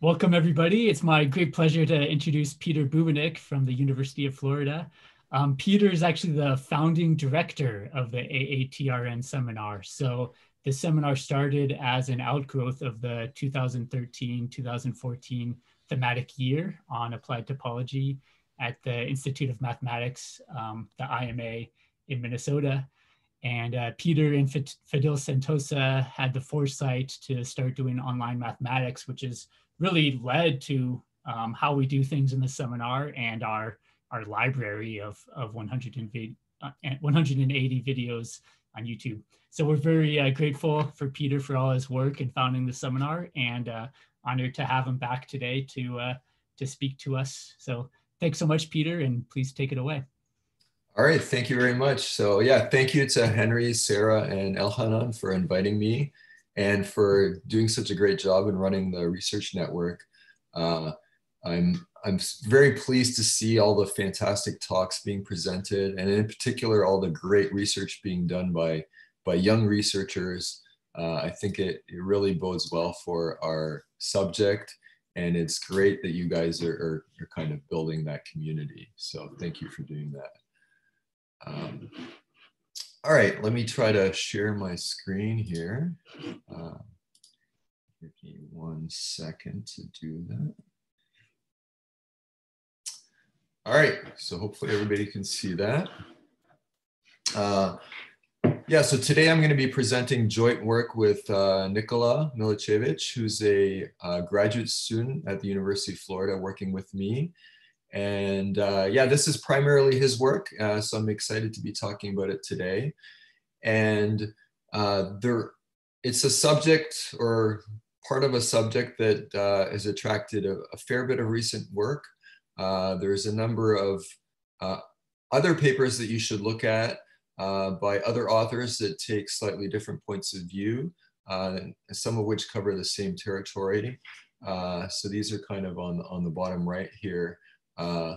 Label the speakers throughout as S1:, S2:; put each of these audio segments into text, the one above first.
S1: Welcome, everybody. It's my great pleasure to introduce Peter Bubenik from the University of Florida. Um, Peter is actually the founding director of the AATRN seminar. So the seminar started as an outgrowth of the 2013-2014 thematic year on applied topology at the Institute of Mathematics, um, the IMA in Minnesota. And uh, Peter and Fadil Santosa had the foresight to start doing online mathematics, which is really led to um, how we do things in the seminar and our our library of of 180 uh, videos on YouTube. So we're very uh, grateful for Peter for all his work in founding the seminar and uh, honored to have him back today to uh, to speak to us. So thanks so much, Peter, and please take it away.
S2: All right, thank you very much. So yeah, thank you to Henry, Sara, and Elchanan for inviting me and for doing such a great job in running the research network. Uh, I'm, I'm very pleased to see all the fantastic talks being presented and in particular, all the great research being done by, by young researchers. Uh, I think it, it really bodes well for our subject and it's great that you guys are, are, are kind of building that community. So thank you for doing that. Um, all right, let me try to share my screen here. Uh, give me one second to do that. All right, so hopefully everybody can see that. Uh, yeah, so today I'm going to be presenting joint work with uh, Nikola Milicevic, who's a uh, graduate student at the University of Florida working with me. And uh, yeah, this is primarily his work, uh, so I'm excited to be talking about it today. And uh, there, it's a subject or part of a subject that uh, has attracted a, a, fair bit of recent work. Uh, there's a number of uh, other papers that you should look at by other authors that take slightly different points of view, some of which cover the same territory. so these are kind of on, on the bottom right here. Uh,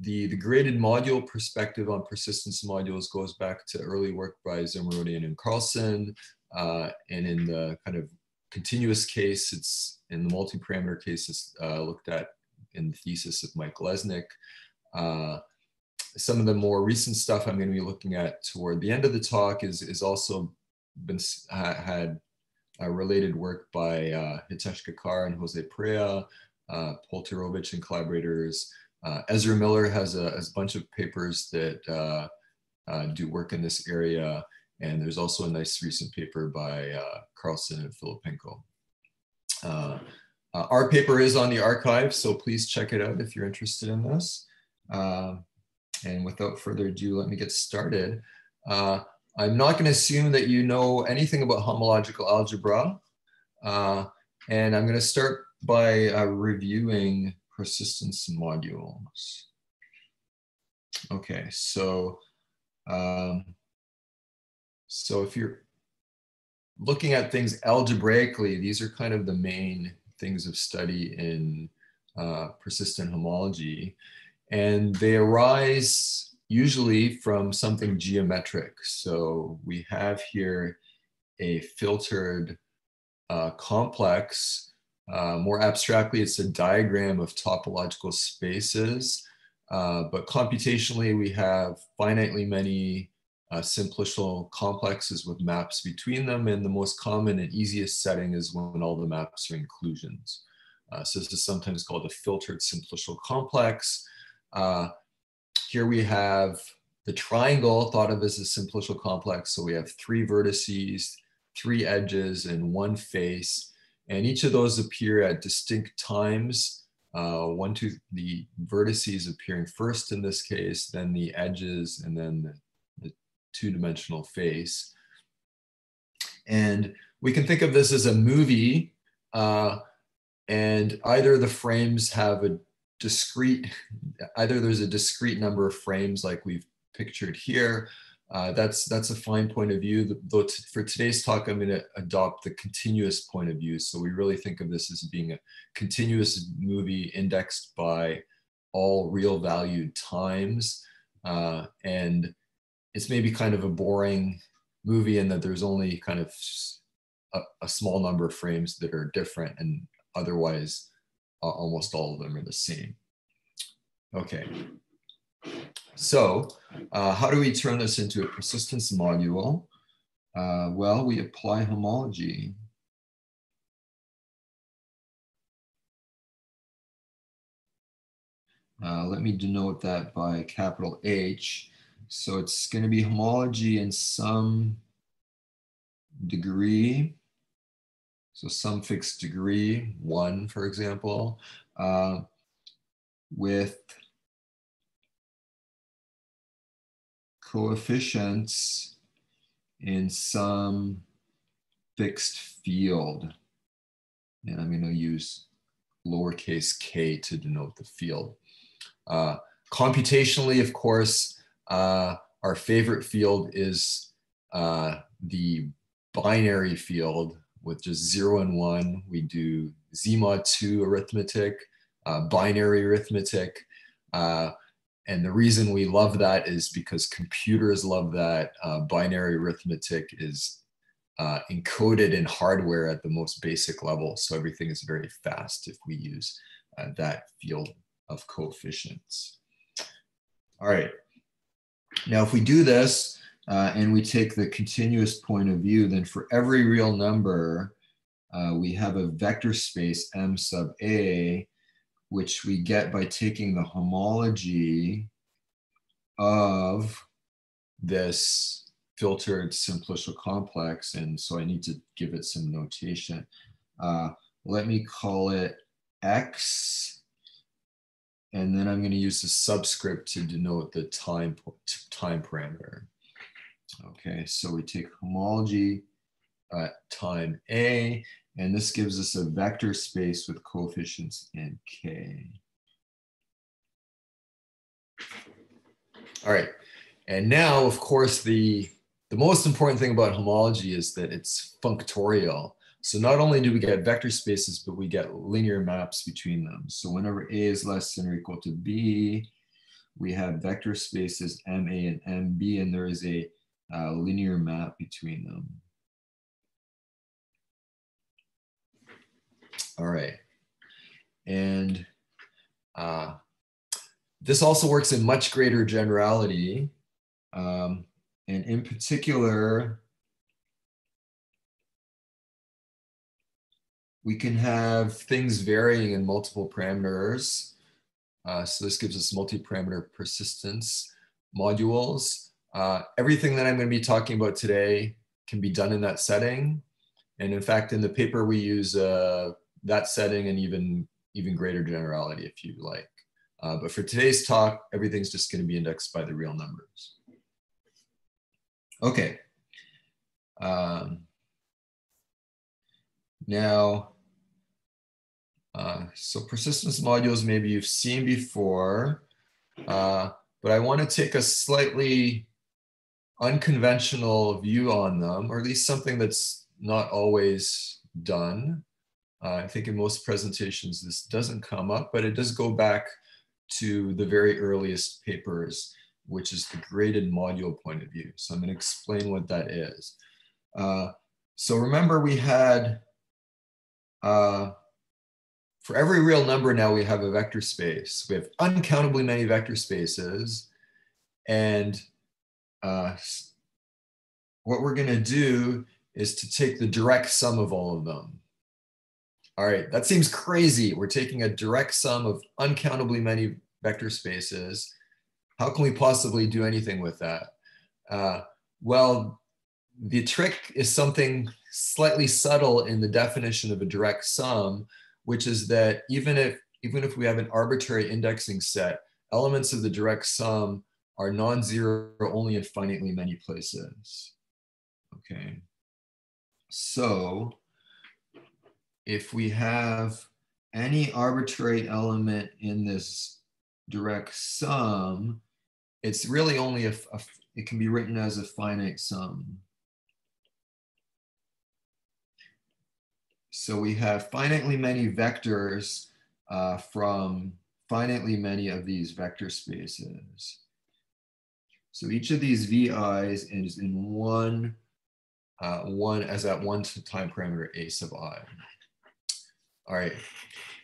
S2: the, the graded module perspective on persistence modules goes back to early work by Zomorodian and Carlsson. Uh, and in the kind of continuous case, it's in the multi-parameter case, it's uh, looked at in the thesis of Mike Lesnick. Uh, some of the more recent stuff I'm going to be looking at toward the end of the talk is, is also been had related work by uh, Hitesh Gakhar and Jose Perea, uh, Polterovich and collaborators, uh, Ezra Miller has a, has a, bunch of papers that uh, uh, do work in this area. And there's also a nice recent paper by uh, Carlsson and Filippenko. Uh, uh, our paper is on the arXiv, so please check it out if you're interested in this. and without further ado, let me get started. I'm not going to assume that you know anything about homological algebra. and I'm going to start by reviewing persistence modules. Okay, so um, so if you're looking at things algebraically, these are kind of the main things of study in uh, persistent homology. And they arise usually from something geometric. So we have here a filtered uh, complex uh, more abstractly, it's a diagram of topological spaces. Uh, but computationally, we have finitely many uh, simplicial complexes with maps between them. And the most common and easiest setting is when all the maps are inclusions. Uh, so this is sometimes called a filtered simplicial complex. Uh, here we have the triangle thought of as a simplicial complex. So we have three vertices, three edges, and one face. And each of those appear at distinct times. Uh, one, two, the vertices appearing first in this case, then the edges, and then the, the two-dimensional face. And we can think of this as a movie, uh, and either the frames have a discrete, either there's a discrete number of frames like we've pictured here, uh, that's that's a fine point of view. Though for today's talk, I'm going to adopt the continuous point of view. So we really think of this as being a continuous movie indexed by all real valued times, uh, and it's maybe kind of a boring movie in that there's only kind of a, a small number of frames that are different, and otherwise almost all of them are the same. Okay. So uh, how do we turn this into a persistence module? Uh, well, we apply homology. Uh, let me denote that by capital H. So it's going to be homology in some degree. So some fixed degree, one, for example, uh, with coefficients in some fixed field. And I'm going to use lowercase k to denote the field. Uh, computationally, of course, uh, our favorite field is uh, the binary field with just zero and one. We do ZMOD 2 arithmetic, uh, binary arithmetic. And the reason we love that is because computers love that. Uh, binary arithmetic is uh, encoded in hardware at the most basic level. So everything is very fast if we use uh, that field of coefficients. All right. Now, if we do this uh, and we take the continuous point of view, then for every real number, uh, we have a vector space M sub A which we get by taking the homology of this filtered simplicial complex. And so I need to give it some notation. Uh, let me call it X. And then I'm going to use the subscript to denote the time, time parameter. Okay, so we take homology at time A, and this gives us a vector space with coefficients in K. All right, and now, of course, the, the most important thing about homology is that it's functorial. So not only do we get vector spaces, but we get linear maps between them. So whenever A is less than or equal to B, we have vector spaces MA and MB, and there is a uh, linear map between them. All right. And uh, this also works in much greater generality. Um, and in particular, we can have things varying in multiple parameters. Uh, so this gives us multi-parameter persistence modules. Uh, everything that I'm going to be talking about today can be done in that setting. And in fact, in the paper, we use uh, that setting and even, even greater generality if you like. Uh, but for today's talk, everything's just going to be indexed by the real numbers. Okay. Um, now, uh, so persistence modules maybe you've seen before, uh, but I want to take a slightly unconventional view on them, or at least something that's not always done. Uh, I think in most presentations this doesn't come up, but it does go back to the very earliest papers, which is the graded module point of view. So I'm going to explain what that is. Uh, so remember we had, uh, for every real number now we have a vector space. We have uncountably many vector spaces. And uh, what we're going to do is to take the direct sum of all of them. All right, that seems crazy. We're taking a direct sum of uncountably many vector spaces. How can we possibly do anything with that? Uh, well, the trick is something slightly subtle in the definition of a direct sum, which is that even if even if we have an arbitrary indexing set, elements of the direct sum are non-zero only in finitely many places. Okay. So if we have any arbitrary element in this direct sum, it's really only a, it can be written as a finite sum. So we have finitely many vectors uh, from finitely many of these vector spaces. So each of these VIs is in one, uh, one as that one time parameter A sub i. All right.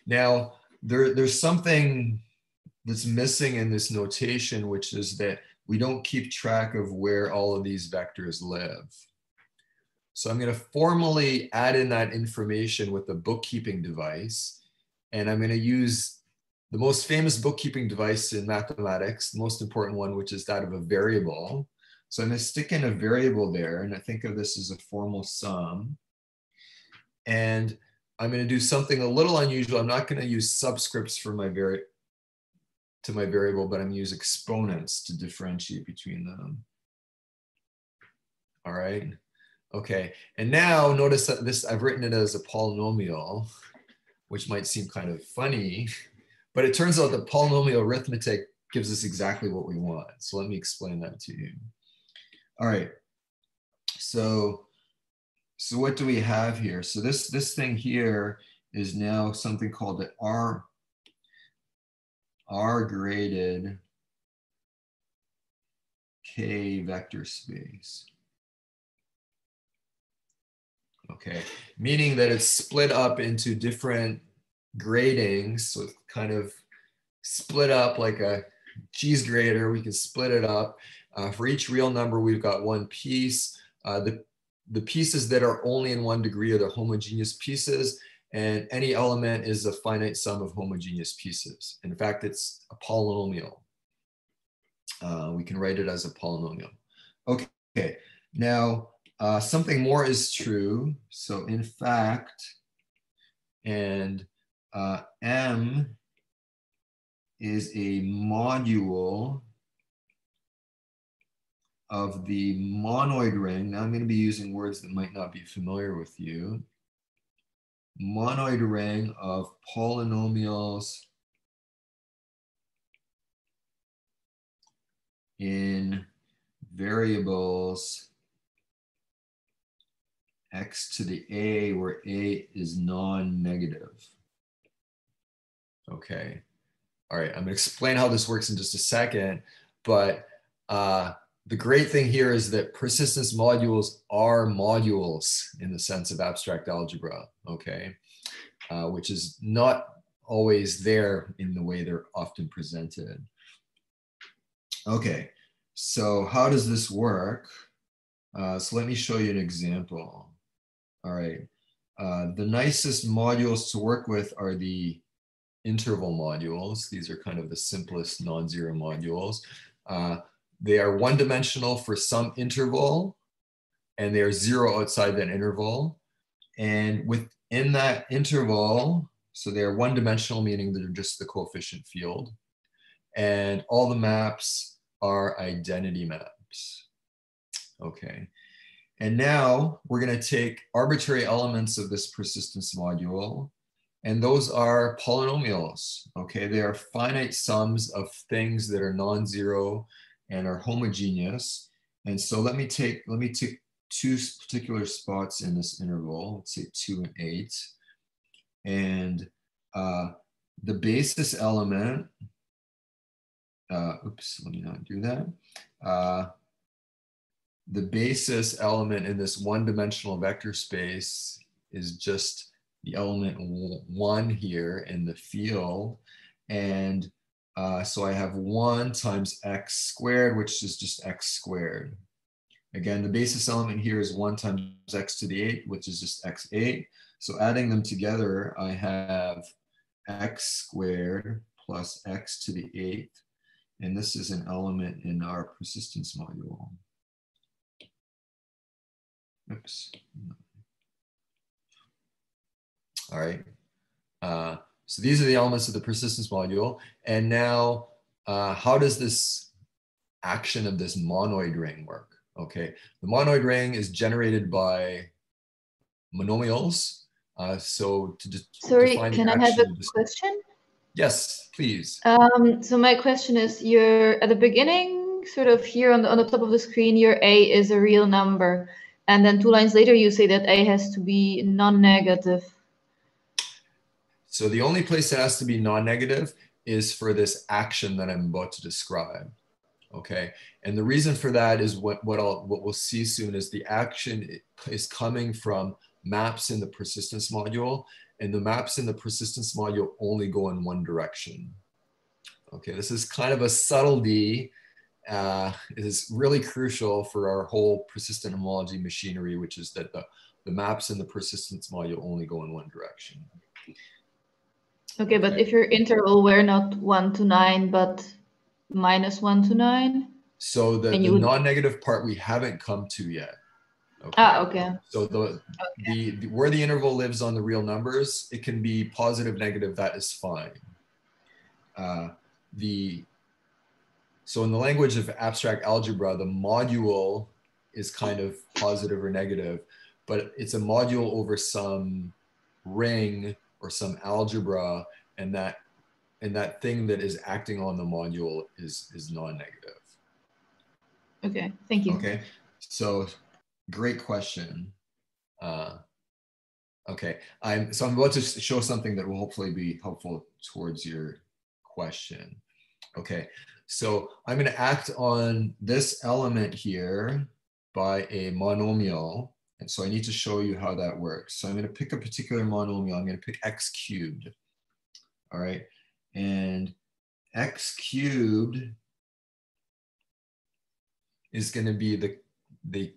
S2: Now, there, there's something that's missing in this notation, which is that we don't keep track of where all of these vectors live. So I'm going to formally add in that information with a bookkeeping device. And I'm going to use the most famous bookkeeping device in mathematics, the most important one, which is that of a variable. So I'm going to stick in a variable there, and I think of this as a formal sum. And I'm going to do something a little unusual. I'm not going to use subscripts for my vari to my variable, but I'm going to use exponents to differentiate between them. All right. Okay. And now notice that this, I've written it as a polynomial, which might seem kind of funny, but it turns out that polynomial arithmetic gives us exactly what we want. So let me explain that to you. All right. So, so what do we have here? So this, this thing here is now something called the R, R graded K vector space. Okay, meaning that it's split up into different gradings. So it's kind of split up like a cheese grater. We can split it up. Uh, for each real number, we've got one piece. Uh, the, the pieces that are only in one degree are the homogeneous pieces, and any element is a finite sum of homogeneous pieces. In fact, it's a polynomial. Uh, we can write it as a polynomial. Okay, now uh, something more is true. So in fact, and uh, M is a module of the monoid ring. Now I'm going to be using words that might not be familiar with you. Monoid ring of polynomials in variables x to the a where a is non-negative. Okay. All right, I'm gonna explain how this works in just a second, but uh, the great thing here is that persistence modules are modules in the sense of abstract algebra, okay? Uh, which is not always there in the way they're often presented. Okay, so how does this work? Uh, so let me show you an example. All right, uh, the nicest modules to work with are the interval modules. These are kind of the simplest non-zero modules. They are one dimensional for some interval and they are zero outside that interval. And within that interval, so they are one dimensional, meaning they're just the coefficient field. And all the maps are identity maps. Okay. And now we're going to take arbitrary elements of this persistence module and those are polynomials, okay? They are finite sums of things that are non-zero and are homogeneous. And so let me take, let me take two particular spots in this interval, let's say two and eight. And uh, the basis element, uh, oops, let me not do that. Uh, the basis element in this one dimensional vector space is just the element one here in the field. And uh, so I have one times x squared, which is just x squared. Again, the basis element here is one times x to the eight, which is just x8. So adding them together, I have x squared plus x to the eighth. And this is an element in our persistence module. Oops. All right. Uh, so these are the elements of the persistence module. And now, uh, how does this action of this monoid ring work? Okay, the monoid ring is generated by monomials. Uh, so to
S3: sorry, can I have a question?
S2: Yes, please.
S3: Um, so my question is, you're at the beginning, sort of here on the on the top of the screen, your a is a real number, and then two lines later, you say that a has to be non-negative.
S2: So the only place it has to be non-negative is for this action that I'm about to describe. Okay, and the reason for that is what what I'll what we'll see soon is the action is coming from maps in the persistence module, and the maps in the persistence module only go in one direction. Okay, this is kind of a subtlety. Uh, it is really crucial for our whole persistent homology machinery, which is that the, the maps in the persistence module only go in one direction.
S3: Okay, but if your interval were not one to nine, but minus one to nine?
S2: So the, the would... non-negative part we haven't come to yet.
S3: Okay. Ah, okay.
S2: So the, okay. the, the where the interval lives on the real numbers, it can be positive, negative. That is fine. Uh, the so in the language of abstract algebra, the module is kind of positive or negative, but it's a module over some ring or some algebra, and that and that thing that is acting on the module is is non-negative.
S3: Okay, thank you.
S2: Okay, so great question. Uh, okay, I'm so I'm about to show something that will hopefully be helpful towards your question. Okay, so I'm going to act on this element here by a monomial. And so I need to show you how that works. So I'm going to pick a particular monomial. I'm going to pick x cubed. All right. And x cubed is going to be the, the,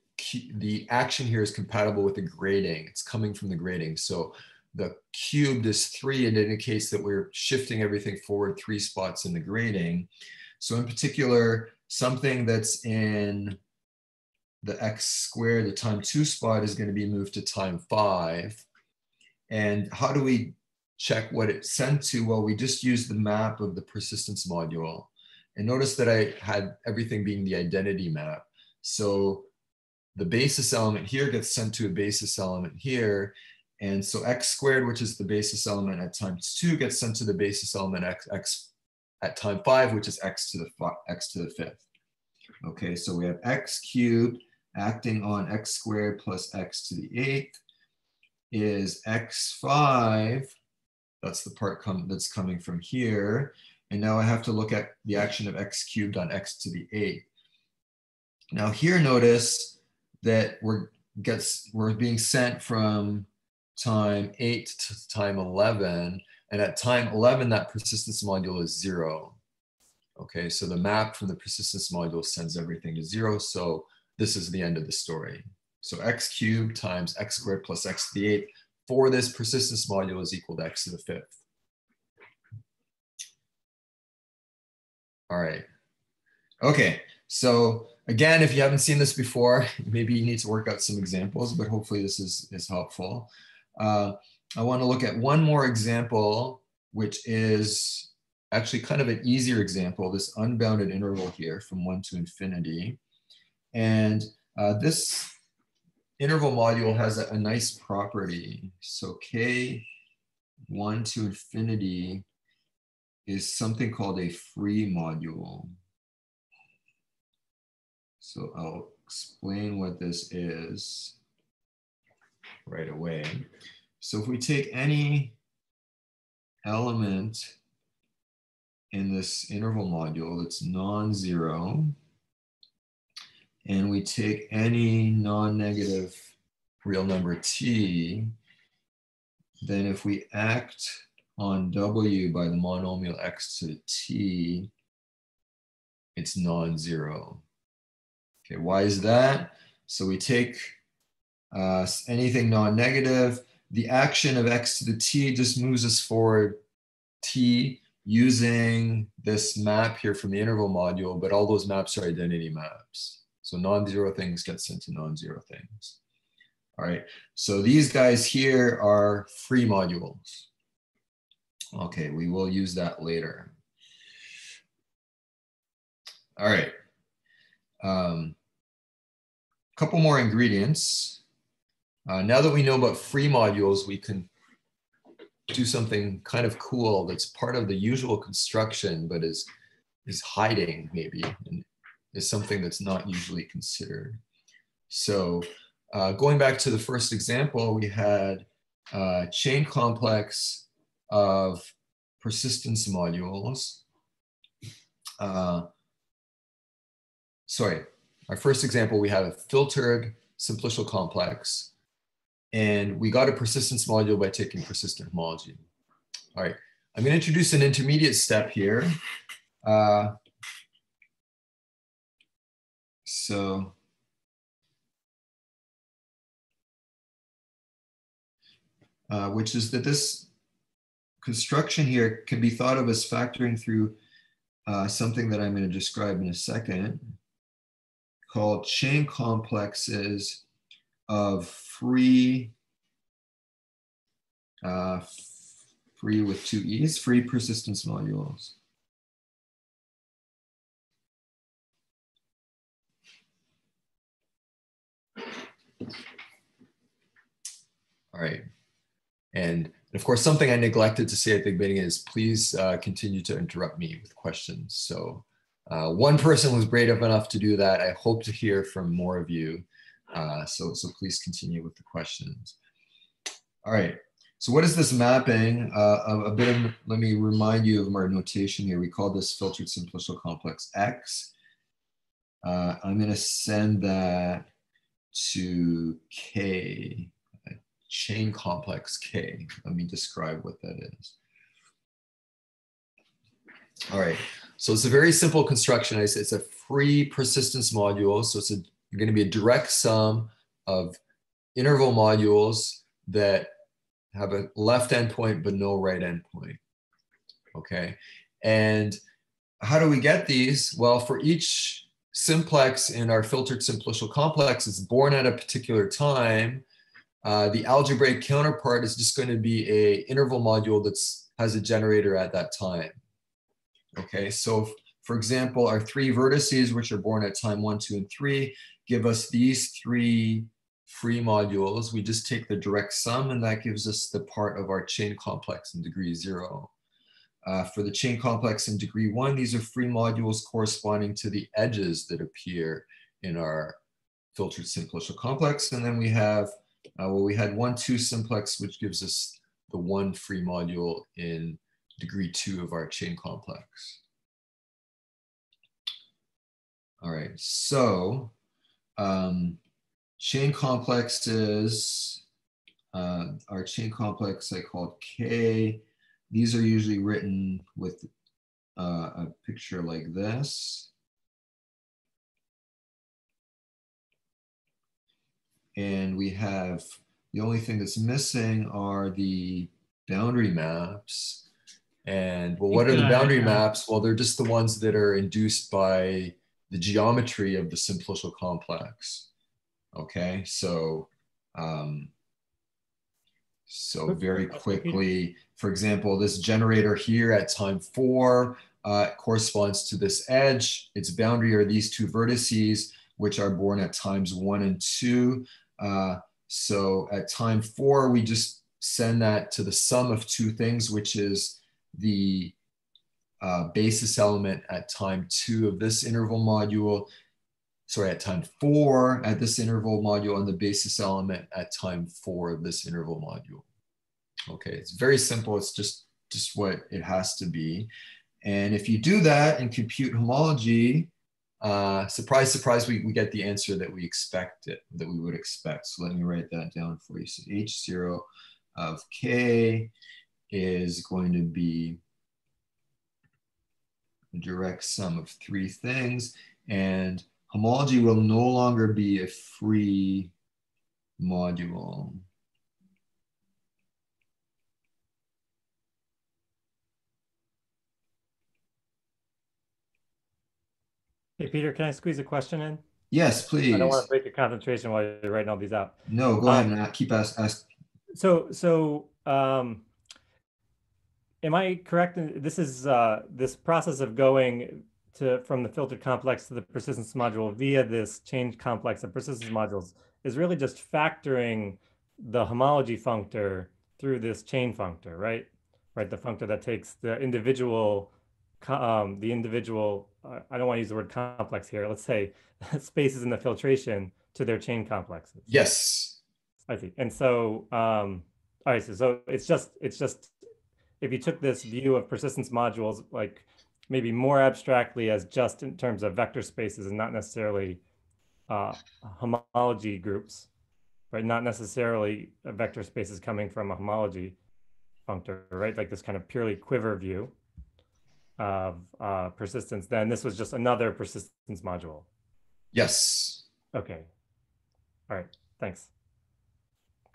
S2: the action here is compatible with the grading. It's coming from the grading. So the cubed is three and indicates that we're shifting everything forward three spots in the grading. So in particular, something that's in the x squared, the time two spot is going to be moved to time five. And how do we check what it sent to? Well, we just use the map of the persistence module. And notice that I had everything being the identity map. So the basis element here gets sent to a basis element here. And so x squared, which is the basis element at times two, gets sent to the basis element x, x at time five, which is x to the x to the fifth. Okay, so we have x cubed acting on x squared plus x to the eighth is x5. That's the part com that's coming from here. And now I have to look at the action of x cubed on x to the eighth. Now here, notice that we're gets we're being sent from time eight to time 11. And at time 11, that persistence module is zero. Okay, so the map from the persistence module sends everything to zero. So this is the end of the story. So x cubed times x squared plus x to the eighth for this persistence module is equal to x to the fifth. All right. Okay, so again, if you haven't seen this before, maybe you need to work out some examples, but hopefully this is, is helpful. Uh, I want to look at one more example, which is actually kind of an easier example, this unbounded interval here from one to infinity. And uh, this interval module has a, a, nice property. So k 1 to infinity is something called a free module. So I'll explain what this is right away. So if we take any element in this interval module that's non-zero, and we take any non-negative real number t, then if we act on w by the monomial x to the t, it's non-zero. Okay, why is that? So we take uh, anything non-negative, the action of x to the t just moves us forward t using this map here from the interval module, but all those maps are identity maps. So non-zero things get sent to non-zero things. All right, so these guys here are free modules. Okay, we will use that later. All right. Um, couple more ingredients. Uh, now that we know about free modules, we can do something kind of cool that's part of the usual construction, but is, is hiding maybe and is something that's not usually considered. So uh, going back to the first example, we had a chain complex of persistence modules. Uh, sorry, our first example, we have a filtered simplicial complex. And we got a persistence module by taking persistent homology. All right, I'm going to introduce an intermediate step here. Uh, so uh, which is that this construction here can be thought of as factoring through uh, something that I'm going to describe in a second called chain complexes of free, uh, free with two E's, free persistence modules. All right. And of course, something I neglected to say at the beginning is please uh, continue to interrupt me with questions. So uh, one person was brave enough to do that. I hope to hear from more of you. Uh, so, so please continue with the questions. All right. So what is this mapping? Uh, a, bit of, let me remind you of our notation here. We call this filtered simplicial complex X. am going to send that to K chain complex K. Let me describe what that is. All right, so it's a very simple construction. It's a free persistence module. So it's a, going to be a direct sum of interval modules that have a left endpoint but no right endpoint. Okay, and how do we get these? Well, for each simplex in our filtered simplicial complex, is born at a particular time uh, the algebraic counterpart is just going to be a interval module that has a generator at that time. Okay, so for example, our three vertices, which are born at time one, two, and three, give us these three free modules. We just take the direct sum and that gives us the part of our chain complex in degree zero. Uh, for the chain complex in degree one, these are free modules corresponding to the edges that appear in our filtered simplicial complex. And then we have uh, well, we had one two simplex, which gives us the one free module in degree two of our chain complex. All right, so um, chain complexes, uh, our chain complex I called K. These are usually written with uh, a picture like this. and we have the only thing that's missing are the boundary maps. And well, what are the boundary maps? Well, they're just the ones that are induced by the geometry of the simplicial complex. Okay, so um, so very quickly, for example, this generator here at time four uh, corresponds to this edge. Its boundary are these two vertices, which are born at times one and two. Uh, so at time four, we just send that to the sum of two things, which is the uh, basis element at time two of this interval module, sorry, at time four at this interval module and the basis element at time four of this interval module. Okay, it's very simple. It's just, just what it has to be. And if you do that and compute homology, uh, surprise, surprise, we, we get the answer that we expected, that we would expect. So let me write that down for you. So H0 of K is going to be a direct sum of three things. And homology will no longer be a free module.
S4: Hey, Peter, can I squeeze a question in?
S2: Yes, please.
S4: I don't want to break your concentration while you're writing all these out.
S2: No, go um, ahead and keep ask, ask.
S4: So, so um, am I correct? This is uh, this process of going to from the filtered complex to the persistence module via this chain complex of persistence modules is really just factoring the homology functor through this chain functor, right? Right, the functor that takes the individual um, the individual, uh, I don't want to use the word complex here, let's say spaces in the filtration to their chain complexes.
S2: Yes.
S4: I see. And so, um, all right, so, so it's just, it's just, if you took this view of persistence modules, like maybe more abstractly as just in terms of vector spaces and not necessarily uh, homology groups, right? not necessarily a vector spaces coming from a homology functor, right? Like this kind of purely quiver view of uh, persistence, then this was just another persistence module.
S2: Yes.
S4: Okay. All right. Thanks.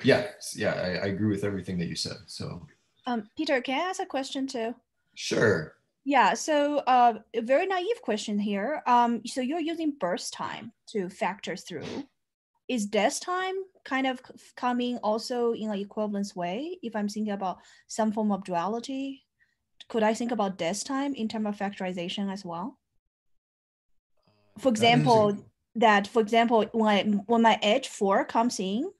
S2: Yeah. Yeah. I, I agree with everything that you said. So.
S5: Um, Peter, can I ask a question too?
S2: Sure.
S5: Yeah. So, uh, a very naive question here. Um, so you're using birth time to factor through. Is death time kind of coming also in an equivalence way? If I'm thinking about some form of duality, could I think about death time in terms of factorization as well? For example, that, that for example, when I, when my edge four comes in,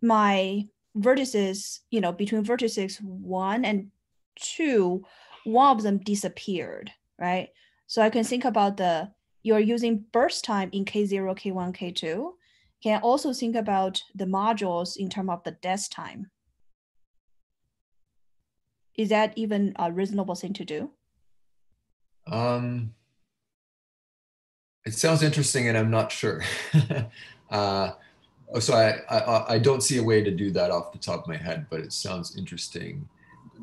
S5: my vertices, you know, between vertices one and two, one of them disappeared, right? So I can think about the you're using birth time in K0, K1, K2. Can also think about the modules in terms of the death time. Is that even a reasonable thing to do?
S2: Um, it sounds interesting, and I'm not sure. uh, so I, I I don't see a way to do that off the top of my head, but it sounds interesting.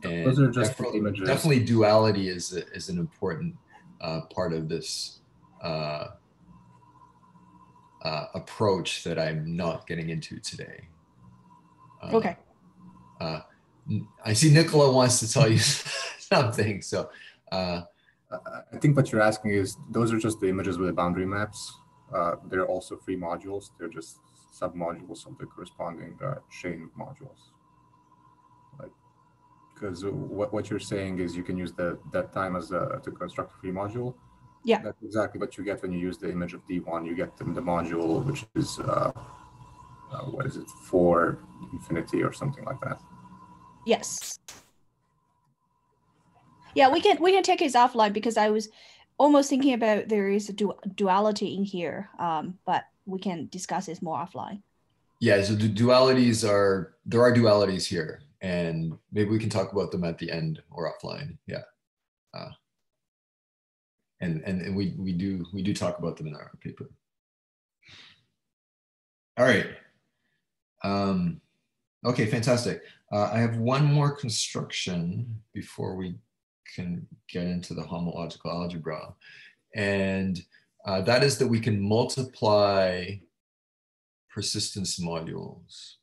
S2: And
S6: Those are just
S2: definitely,
S6: images.
S2: definitely duality is a, is an important uh, part of this uh, uh, approach that I'm not getting into today. Uh,
S5: Okay.
S2: Uh, I see Nikola wants to tell you something. So, uh,
S6: Uh, I think what you're asking is those are just the images with the boundary maps. Uh, they're also free modules. They're just submodules of the corresponding uh, chain modules. Like, because what, what you're saying is you can use the that time as a to construct a free module.
S5: Yeah.
S6: That's exactly what you get when you use the image of D1. You get the, the module, which is uh, uh, what is it for infinity or something like that.
S5: Yes. Yeah, we can we can take it offline because I was almost thinking about there is a du- duality in here, um, but we can discuss this more offline.
S2: yeah, so the dualities are there are dualities here, and maybe we can talk about them at the end or offline. Yeah. Uh, and, and and we we do we do talk about them in our paper. All right. Um, okay, fantastic. Uh, I have one more construction before we can get into the homological algebra, and uh, that is that we can multiply persistence modules.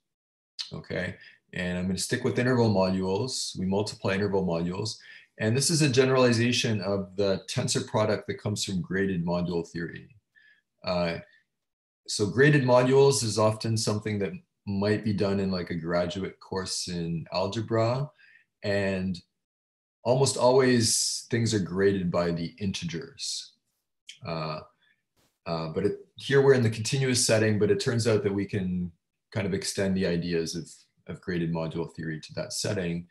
S2: Okay, and I'm going to stick with interval modules. We multiply interval modules. And this is a generalization of the tensor product that comes from graded module theory. Uh, so graded modules is often something that might be done in like a graduate course in algebra. And almost always things are graded by the integers. Uh, uh, but it, here we're in the continuous setting, but it turns out that we can kind of extend the ideas of, of graded module theory to that setting.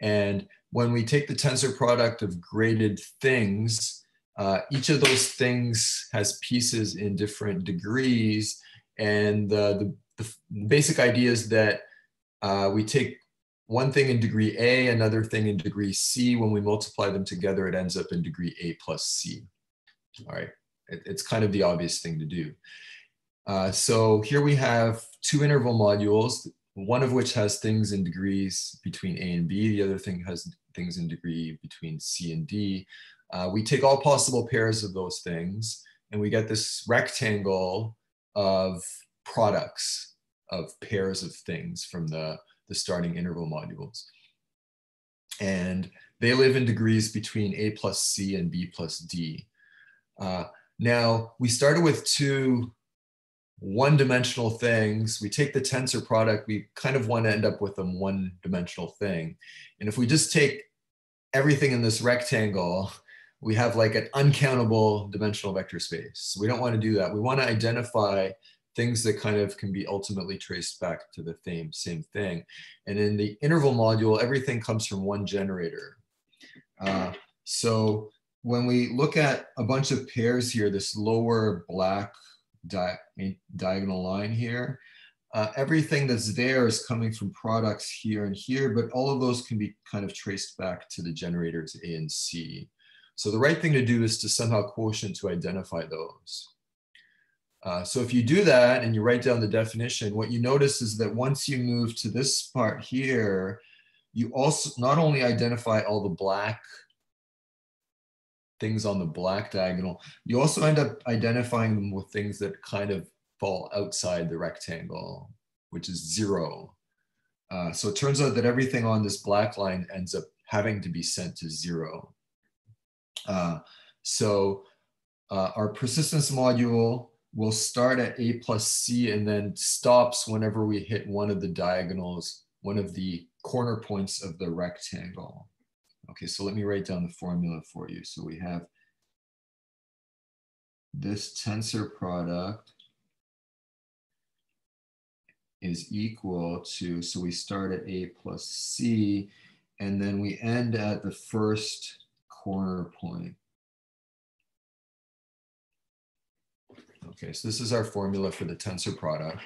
S2: And when we take the tensor product of graded things, uh, each of those things has pieces in different degrees. And the, the, basic idea is that uh, we take one thing in degree A, another thing in degree C. When we multiply them together, it ends up in degree A plus C. All right, it, it's kind of the obvious thing to do. Uh, so here we have two interval modules one of which has things in degrees between A and B, the other thing has things in degree between C and D. Uh, we take all possible pairs of those things and we get this rectangle of products of pairs of things from the, the starting interval modules. And they live in degrees between A plus C and B plus D. Uh, now, we started with two one dimensional things. We take the tensor product, we kind of want to end up with a one dimensional thing. And if we just take everything in this rectangle, we have like an uncountable dimensional vector space. We don't want to do that. We want to identify things that kind of can be ultimately traced back to the same, same thing. And in the interval module, everything comes from one generator. Uh, so when we look at a bunch of pairs here, this lower black di diagonal line here. Uh, everything that's there is coming from products here and here, but all of those can be kind of traced back to the generators A and C. So the right thing to do is to somehow quotient to identify those. Uh, so if you do that and you write down the definition, what you notice is that once you move to this part here, you also not only identify all the black things on the black diagonal, you also end up identifying them with things that kind of fall outside the rectangle, which is zero. Uh, so it turns out that everything on this black line ends up having to be sent to zero. Uh, so uh, our persistence module will start at A plus C and then stops whenever we hit one of the diagonals, one of the corner points of the rectangle. Okay, so let me write down the formula for you. So we have this tensor product is equal to, so we start at A plus C, and then we end at the first corner point. Okay, so this is our formula for the tensor product.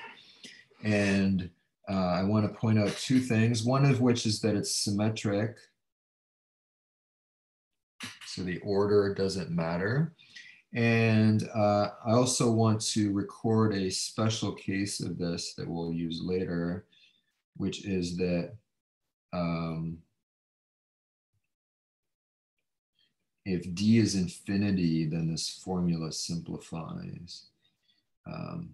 S2: And uh, I want to point out two things, one of which is that it's symmetric. So the order doesn't matter. And uh, I also want to record a special case of this that we'll use later, which is that um, if d is infinity, then this formula simplifies. Um,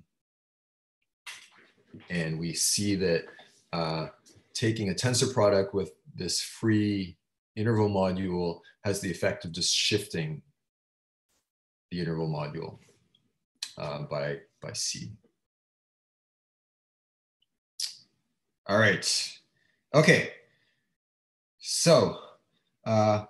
S2: and we see that uh, taking a tensor product with this free interval module has the effect of just shifting the interval module uh, by, by C. All right. Okay. So, uh,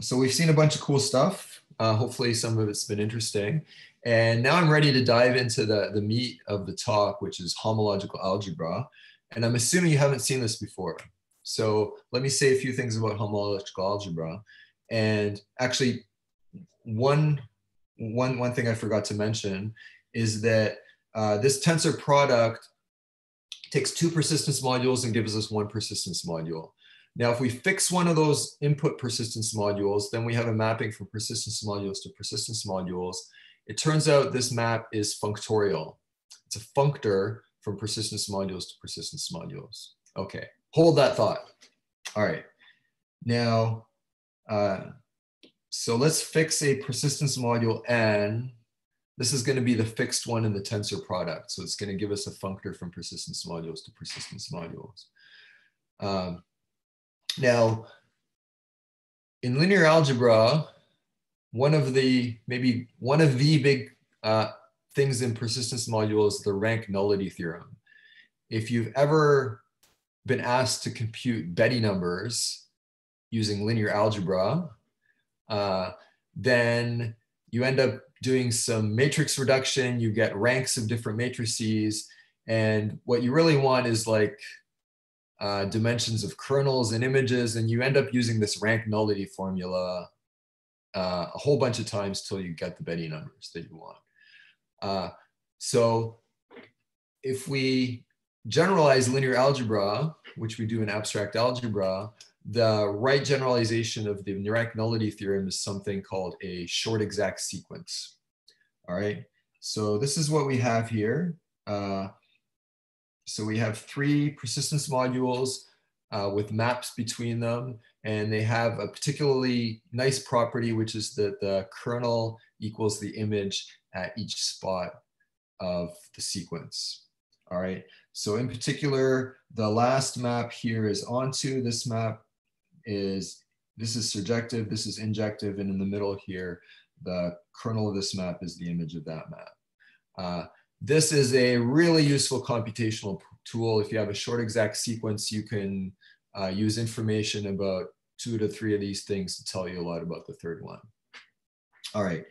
S2: so we've seen a bunch of cool stuff. Uh, hopefully some of it's been interesting. And now I'm ready to dive into the, the meat of the talk, which is homological algebra. And I'm assuming you haven't seen this before. So let me say a few things about homological algebra. And actually, one, one, one thing I forgot to mention is that uh, this tensor product takes two persistence modules and gives us one persistence module. Now, if we fix one of those input persistence modules, then we have a mapping from persistence modules to persistence modules. It turns out this map is functorial. It's a functor from persistence modules to persistence modules. Okay, hold that thought. All right, now, uh, so let's fix a persistence module n. This is gonna be the fixed one in the tensor product. So it's gonna give us a functor from persistence modules to persistence modules. Um, now, in linear algebra, one of the maybe one of the big uh, things in persistence module is the rank nullity theorem. If you've ever been asked to compute Betti numbers using linear algebra, uh, then you end up doing some matrix reduction, you get ranks of different matrices, and what you really want is like uh, dimensions of kernels and images, and you end up using this rank nullity formula uh, a whole bunch of times till you get the Betti numbers that you want. Uh, so if we generalize linear algebra, which we do in abstract algebra, the right generalization of the rank nullity theorem is something called a short exact sequence. All right, so this is what we have here. Uh, so we have three persistence modules uh, with maps between them. And they have a particularly nice property, which is that the kernel equals the image at each spot of the sequence. All right. So in particular, the last map here is onto. This map is, this is surjective, this is injective, and in the middle here, the kernel of this map is the image of that map. Uh, this is a really useful computational tool. If you have a short exact sequence, you can uh, use information about two to three of these things to tell you a lot about the third one. All right,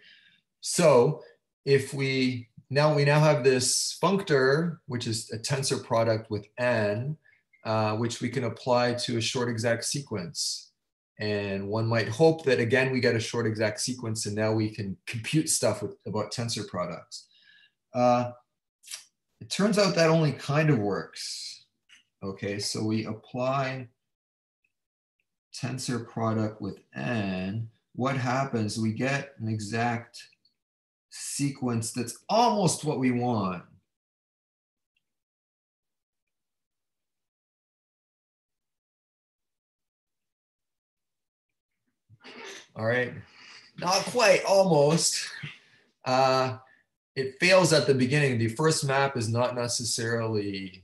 S2: so if we, now we now have this functor, which is a tensor product with n, uh, which we can apply to a short exact sequence. And one might hope that again, we get a short exact sequence and now we can compute stuff with, about tensor products. Uh, it turns out that only kind of works. Okay, so we apply tensor product with n. What happens, we get an exact sequence that's almost what we want. All right, not quite, almost. Uh, it fails at the beginning. The first map is not necessarily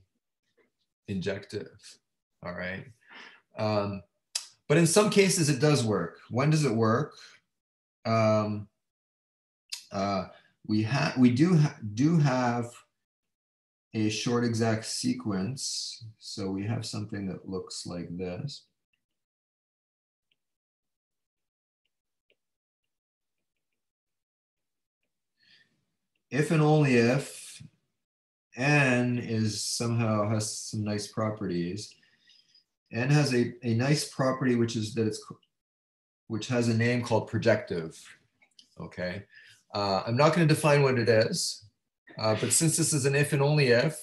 S2: injective, all right? Um, but in some cases it does work. When does it work? Um, uh, we have we do ha do have a short exact sequence. So we have something that looks like this. If and only if n is somehow has some nice properties, n has a, a nice property which is that it's which has a name called projective. Okay, uh, I'm not going to define what it is, uh, but since this is an if and only if,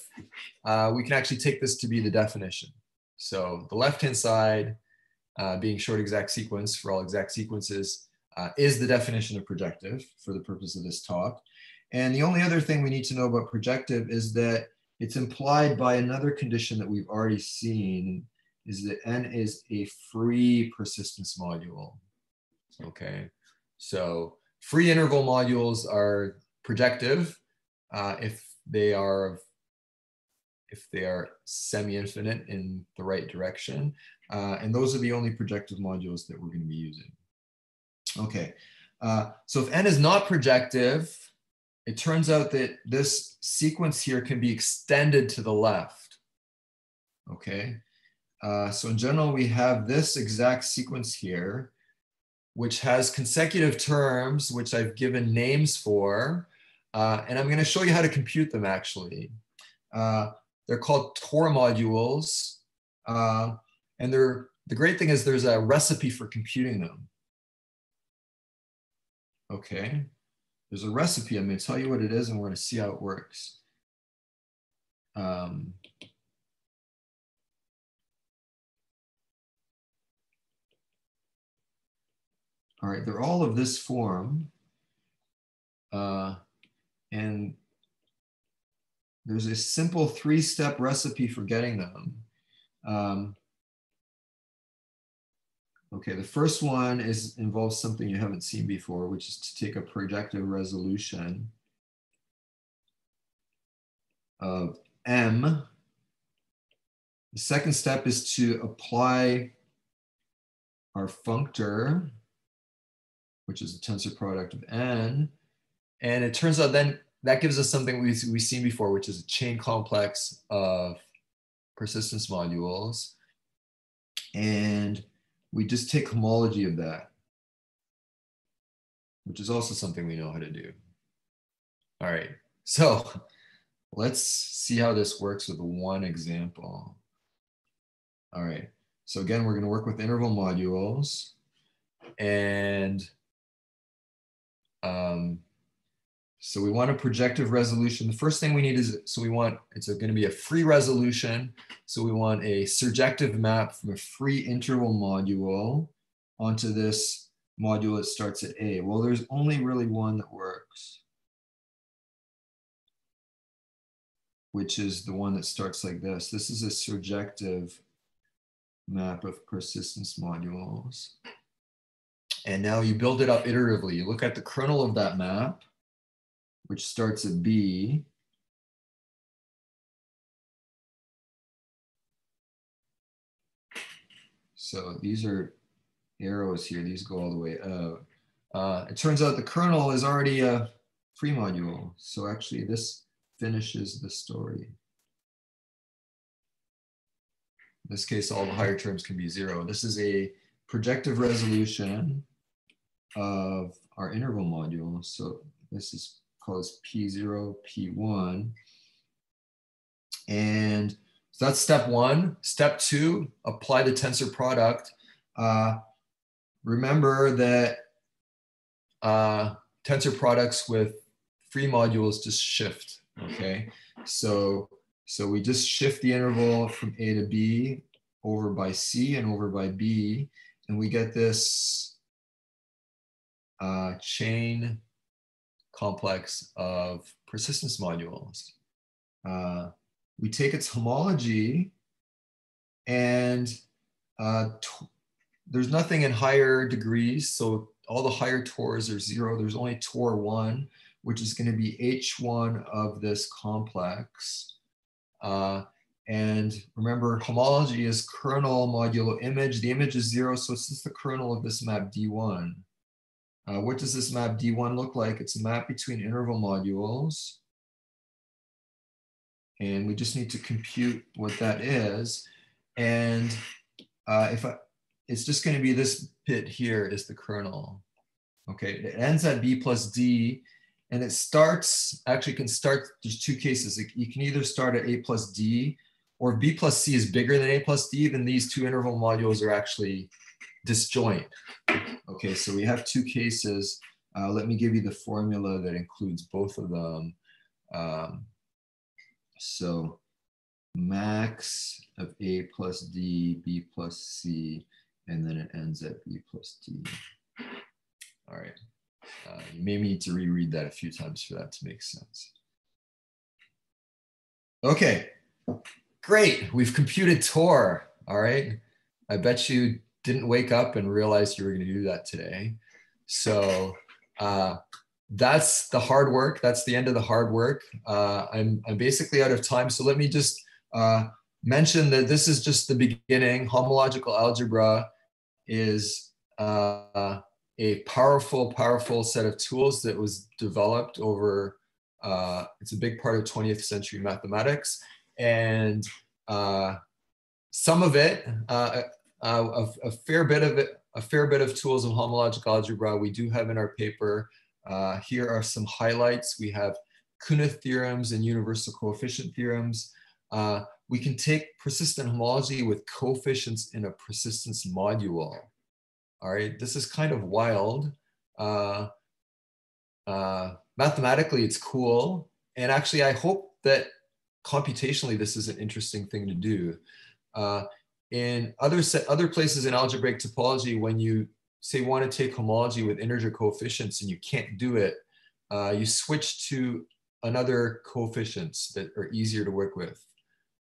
S2: uh, we can actually take this to be the definition. So the left-hand side, uh, being short exact sequence for all exact sequences, uh, is the definition of projective for the purpose of this talk. And the only other thing we need to know about projective is that it's implied by another condition that we've already seen, is that n is a free persistence module. Okay, so free interval modules are projective uh, if they are if they are semi-infinite in the right direction. Uh, and those are the only projective modules that we're going to be using. Okay, uh, so if n is not projective, it turns out that this sequence here can be extended to the left. Okay, uh, so in general, we have this exact sequence here, which has consecutive terms, which I've given names for. Uh, and I'm going to show you how to compute them actually. Uh, they're called Tor modules. Uh, and they're, the great thing is there's a recipe for computing them. Okay, there's a recipe. I'm going to tell you what it is and we're going to see how it works. Um, all right, they're all of this form. Uh, and there's a simple three-step recipe for getting them. Um, okay, the first one is involves something you haven't seen before, which is to take a projective resolution of M. The second step is to apply our functor, which is the tensor product of N, and it turns out then that gives us something we've, we've seen before, which is a chain complex of persistence modules. And we just take homology of that, which is also something we know how to do. All right, so let's see how this works with one example. All right, so again, we're gonna work with interval modules and um, so we want a projective resolution. The first thing we need is, so we want, it's going to be a free resolution. So we want a surjective map from a free interval module onto this module that starts at A. Well, there's only really one that works, which is the one that starts like this. This is a surjective map of persistence modules. And now you build it up iteratively. You look at the kernel of that map which starts at B. So these are arrows here. These go all the way up. Uh, it turns out the kernel is already a free module. So actually this finishes the story. In this case, all the higher terms can be zero. This is a projective resolution of our interval module. So this is close P0, P1. And so that's step one. Step two, apply the tensor product. Uh, remember that uh, tensor products with free modules just shift, okay? So, so we just shift the interval from A to B over by C and over by B, and we get this uh, chain complex of persistence modules. Uh, we take its homology and uh, there's nothing in higher degrees. So all the higher tors are zero. There's only tor one, which is going to be H1 of this complex. Uh, and remember, homology is kernel modulo image. The image is zero, so it's just the kernel of this map D1. Uh, what does this map D1 look like? It's a map between interval modules. And we just need to compute what that is. And uh, if I, it's just going to be this bit here is the kernel. Okay, it ends at B plus D and it starts, actually can start, there's two cases. You can either start at A plus D or if B plus C is bigger than A plus D, then these two interval modules are actually disjoint. Okay, so we have two cases. Uh, let me give you the formula that includes both of them. Um, so max of A plus D, B plus C, and then it ends at B plus D. All right. Uh, you may need to reread that a few times for that to make sense. Okay, great. We've computed Tor. All right. I bet you didn't wake up and realize you were going to do that today. So uh, that's the hard work. That's the end of the hard work. Uh, I'm, I'm basically out of time. So let me just uh, mention that this is just the beginning. Homological algebra is uh, a powerful, powerful set of tools that was developed over, uh, it's a big part of 20th century mathematics. And uh, some of it, uh, a, a, fair bit of it, a fair bit of tools of homological algebra we do have in our paper. Uh, here are some highlights. We have Künneth theorems and universal coefficient theorems. Uh, we can take persistent homology with coefficients in a persistence module. All right, this is kind of wild. Uh, uh, mathematically, it's cool. And actually, I hope that computationally, this is an interesting thing to do. Uh, in other, set, other places in algebraic topology, when you say want to take homology with integer coefficients and you can't do it, uh, you switch to another coefficients that are easier to work with,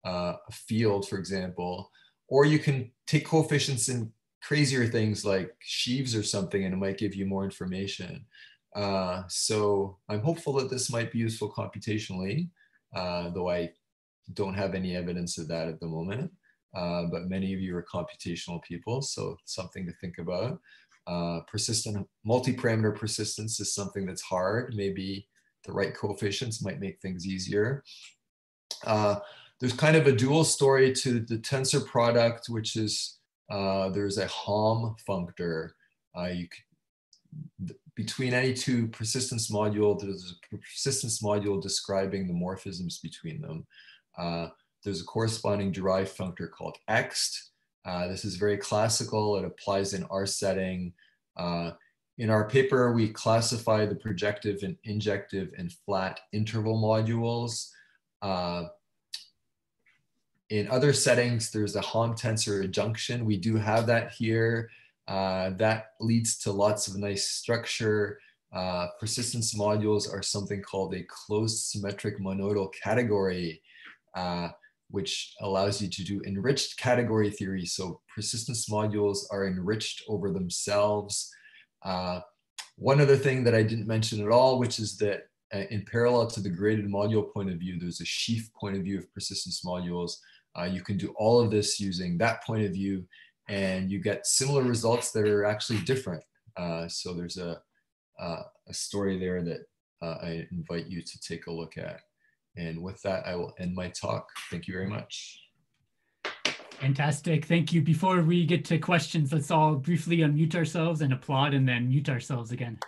S2: uh, a field, for example, or you can take coefficients in crazier things like sheaves or something, and it might give you more information. Uh, so I'm hopeful that this might be useful computationally, uh, though I don't have any evidence of that at the moment. Uh, but many of you are computational people, so something to think about. Uh, persistent multi-parameter persistence is something that's hard. Maybe the right coefficients might make things easier. Uh, there's kind of a dual story to the tensor product, which is uh, there's a Hom functor. Uh, you could, between any two persistence module, there's a persistence module describing the morphisms between them. There's a corresponding derived functor called ext. Uh, this is very classical. It applies in our setting. Uh, in our paper, we classify the projective and injective and flat interval modules. Uh, in other settings, there's a Hom tensor adjunction. We do have that here. Uh, that leads to lots of nice structure. Uh, persistence modules are something called a closed symmetric monoidal category, uh, which allows you to do enriched category theory. So persistence modules are enriched over themselves. Uh, one other thing that I didn't mention at all, which is that uh, in parallel to the graded module point of view, there's a sheaf point of view of persistence modules. Uh, you can do all of this using that point of view and you get similar results that are actually different. Uh, so there's a, uh, a story there that uh, I invite you to take a look at. And with that, I will end my talk. Thank you very much.
S1: Fantastic. Thank you. Before we get to questions, let's all briefly unmute ourselves and applaud and then mute ourselves again.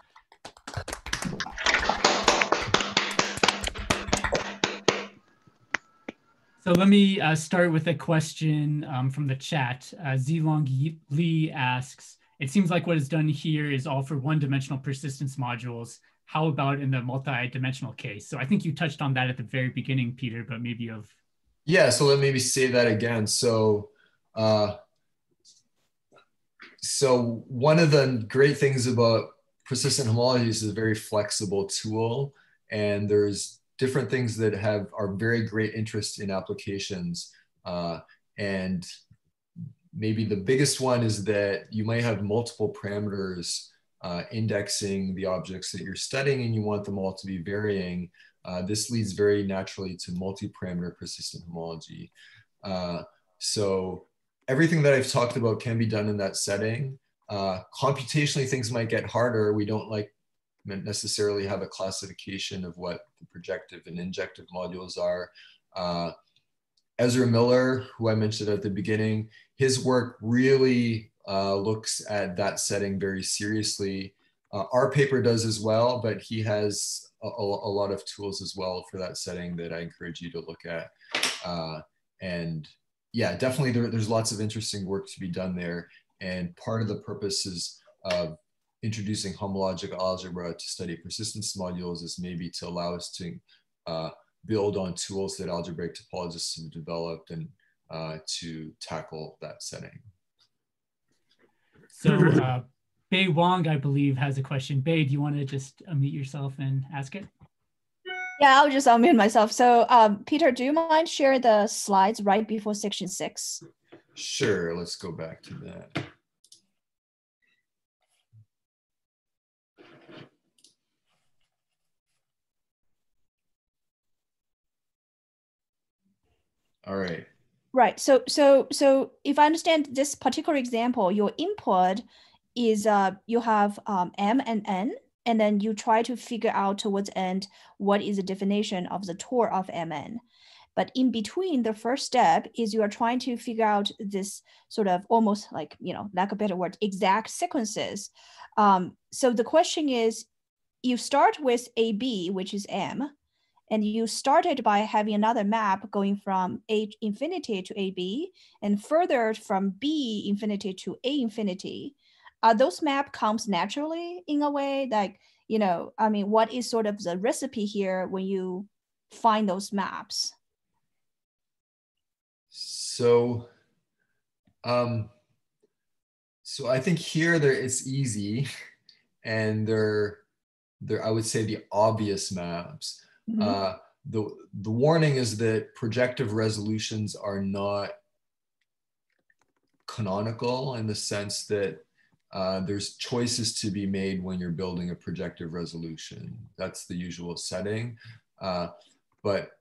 S1: So let me uh, start with a question um, from the chat. Uh, Zilong Lee asks, it seems like what is done here is all for one-dimensional persistence modules. How about in the multi-dimensional case? So I think you touched on that at the very beginning, Peter, but maybe of.
S2: Yeah, so let me maybe say that again. So, uh, so one of the great things about persistent homology is a very flexible tool and there's different things that have are very great interest in applications. Uh, and maybe the biggest one is that you might have multiple parameters uh, indexing the objects that you're studying and you want them all to be varying. Uh, this leads very naturally to multi-parameter persistent homology. Uh, so everything that I've talked about can be done in that setting. Uh, computationally, things might get harder. We don't like necessarily have a classification of what the projective and injective modules are. Uh, Ezra Miller, who I mentioned at the beginning, his work really uh, looks at that setting very seriously. Uh, our paper does as well, but he has a, a, lot of tools as well for that setting that I encourage you to look at. Uh, and yeah, definitely there, there's lots of interesting work to be done there. And part of the purpose is of introducing homologic algebra to study persistence modules is maybe to allow us to uh, build on tools that algebraic topologists have developed and uh, to tackle that setting.
S1: So uh, Bei Wang, I believe, has a question. Bei, do you want to just unmute yourself and ask it?
S5: Yeah, I'll just unmute myself. So um, Peter, do you mind share the slides right before section six?
S2: Sure, let's go back to that. All right.
S5: Right. So so so if I understand this particular example, your input is uh you have um, m and n, and then you try to figure out towards end what is the definition of the Tor of mn. But in between, the first step is you are trying to figure out this sort of almost like you know, lack a better word, exact sequences. Um, so the question is, you start with AB, which is m, and you started by having another map going from A infinity to AB and further from B infinity to A infinity. Those map comes naturally in a way like, you know, I mean, what is sort of the recipe here when you find those maps?
S2: So, um, so I think here there it's easy and they're, they're, I would say the obvious maps Mm-hmm. Uh, the, the warning is that projective resolutions are not canonical in the sense that uh, there's choices to be made when you're building a projective resolution. That's the usual setting. Uh, but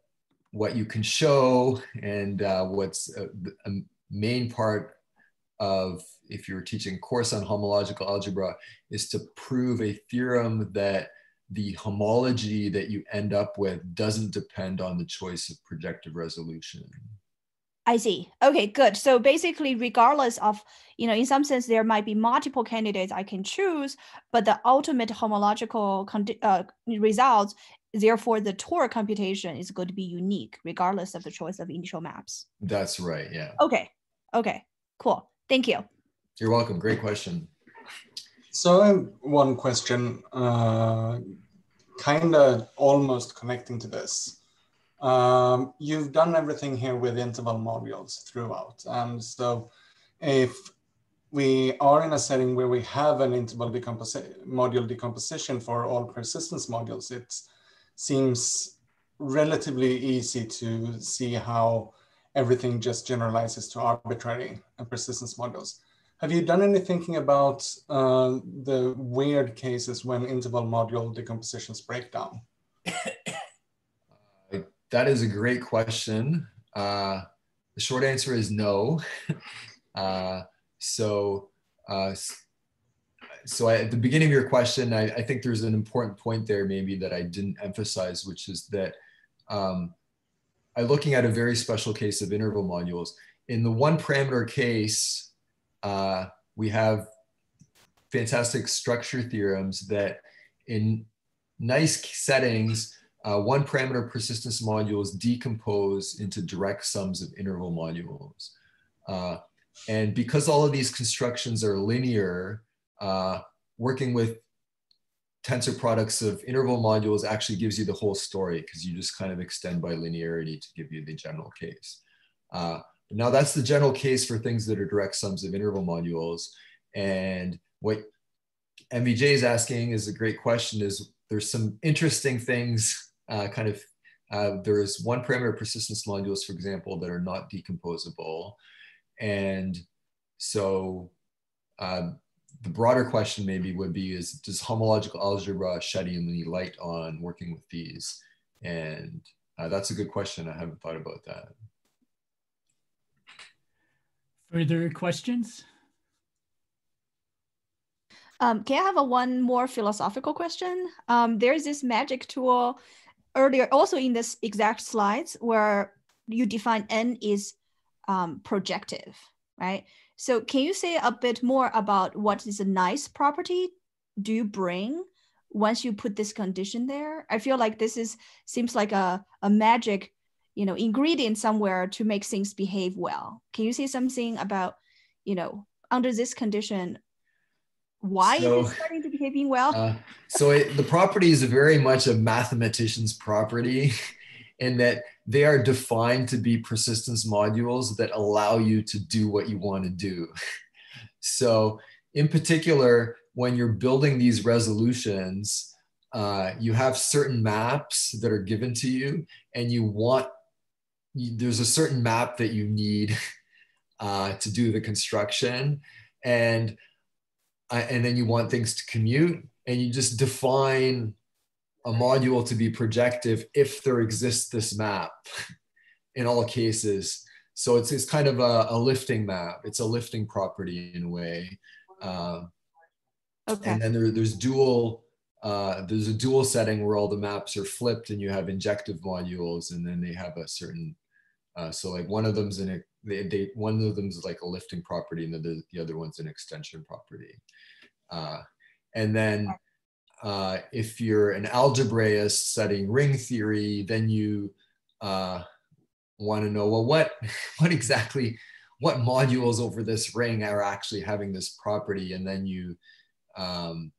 S2: what you can show and uh, what's a, a, main part of if you're teaching a course on homological algebra is to prove a theorem that the homology that you end up with doesn't depend on the choice of projective resolution.
S5: I see. Okay, good. So basically, regardless of, you know, in some sense, there might be multiple candidates I can choose, but the ultimate homological uh, results, therefore, the Tor computation is going to be unique, regardless of the choice of initial maps.
S2: That's right. Yeah.
S5: Okay. Okay. Cool. Thank you.
S2: You're welcome. Great question.
S7: So I have one question, uh, kind of almost connecting to this. Um, you've done everything here with interval modules throughout. And so if we are in a setting where we have an interval decomposi module decomposition for all persistence modules, it seems relatively easy to see how everything just generalizes to arbitrary persistence modules. Have you done any thinking about uh, the weird cases when interval module decompositions break down?
S2: Uh, that is a great question. Uh, the short answer is no. Uh, so, uh, so I, at the beginning of your question, I, I, think there's an important point there maybe that I didn't emphasize, which is that um, I'm looking at a very special case of interval modules. In the one parameter case, uh, we have fantastic structure theorems that in nice settings, uh, one parameter persistence modules decompose into direct sums of interval modules. Uh, and because all of these constructions are linear, uh, working with tensor products of interval modules actually gives you the whole story because you just kind of extend by linearity to give you the general case. Now that's the general case for things that are direct sums of interval modules. And what MVJ is asking is a great question. Is there's some interesting things uh, kind of uh, there's one parameter persistence modules, for example, that are not decomposable. And so uh, the broader question maybe would be is does homological algebra shed any light on working with these? And uh, that's a good question. I haven't thought about that.
S1: Further questions?
S5: Um, can I have a one more philosophical question? Um, there's this magic tool earlier, also in this exact slides, where you define n is um, projective, right? So can you say a bit more about what is a nice property do you bring once you put this condition there? I feel like this is seems like a, a magic, you know, ingredient somewhere to make things behave well. Can you say something about, you know, under this condition, why so, is it starting to behaving well? Uh,
S2: so it, the property is very much a mathematician's property in that they are defined to be persistence modules that allow you to do what you want to do. so in particular, when you're building these resolutions, uh, you have certain maps that are given to you and you want, there's a certain map that you need uh, to do the construction. And and then you want things to commute and you just define a module to be projective if there exists this map in all cases so it's, it's kind of a, a lifting map it's a lifting property in a way uh, okay. and then there, there's dual uh, there's a dual setting where all the maps are flipped and you have injective modules and then they have a certain uh, so like one of them's in a they, they one of them's like a lifting property and the, the other one's an extension property. Uh, and then uh, if you're an algebraist studying ring theory, then you uh, want to know, well, what, what exactly, what modules over this ring are actually having this property? And then you, um,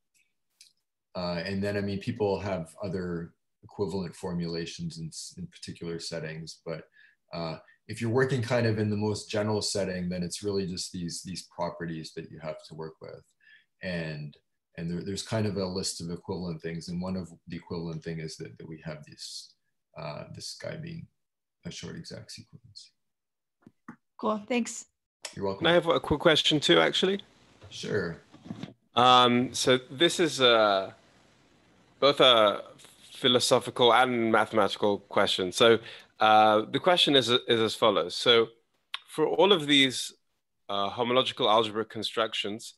S2: uh, and then, I mean, people have other equivalent formulations in, in particular settings, but uh, if you're working kind of in the most general setting, then it's really just these these properties that you have to work with, and and there, there's kind of a list of equivalent things, and one of the equivalent thing is that, that we have this uh, this guy being a short exact sequence.
S5: Cool, thanks.
S2: You're welcome.
S8: Can I have a quick question too, actually?
S2: Sure.
S8: Um, so this is uh, both a philosophical and mathematical question. So uh, the question is, is as follows. So for all of these uh, homological algebra constructions,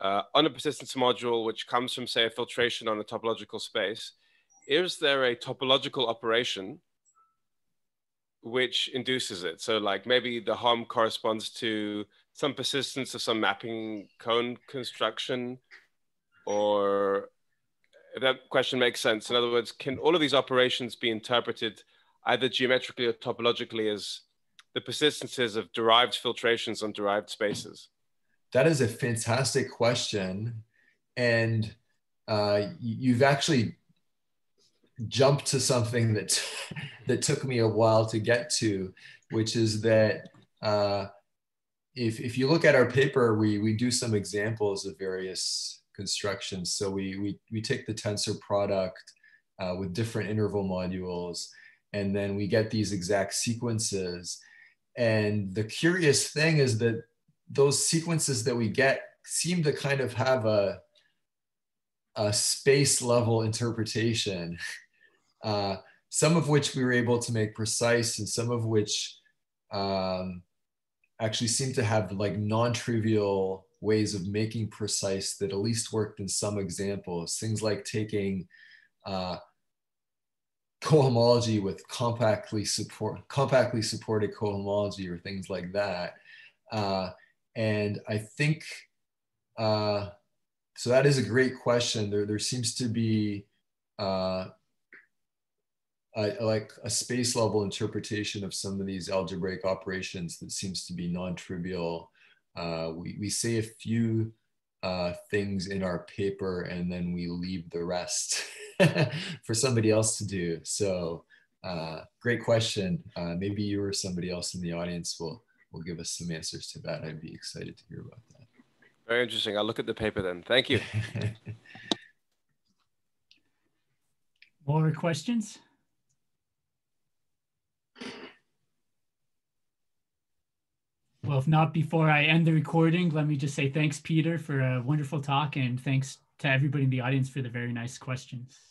S8: uh, on a persistence module, which comes from, say, a filtration on a topological space, is there a topological operation which induces it? So like maybe the hom corresponds to some persistence of some mapping cone construction or if that question makes sense. In other words, can all of these operations be interpreted either geometrically or topologically as the persistences of derived filtrations on derived spaces?
S2: That is a fantastic question. And uh, you've actually jumped to something that, that took me a while to get to, which is that uh, if, if you look at our paper, we, we do some examples of various constructions. So we, we, we take the tensor product uh, with different interval modules and then we get these exact sequences. And the curious thing is that those sequences that we get seem to kind of have a, a space level interpretation, uh, some of which we were able to make precise and some of which um, actually seem to have like non-trivial ways of making precise that at least worked in some examples. Things like taking uh, cohomology with compactly support compactly supported cohomology or things like that. Uh, and I think uh, so. That is a great question. There, there seems to be uh, a, like a space level interpretation of some of these algebraic operations that seems to be non-trivial. Uh, we, we say a few uh, things in our paper and then we leave the rest. for somebody else to do. So uh, great question. Uh, maybe you or somebody else in the audience will will give us some answers to that. I'd be excited to hear about that.
S8: Very interesting. I'll look at the paper then. Thank you.
S1: More questions? Well, if not, before I end the recording, let me just say thanks, Peter, for a wonderful talk, and thanks to everybody in the audience for the very nice questions.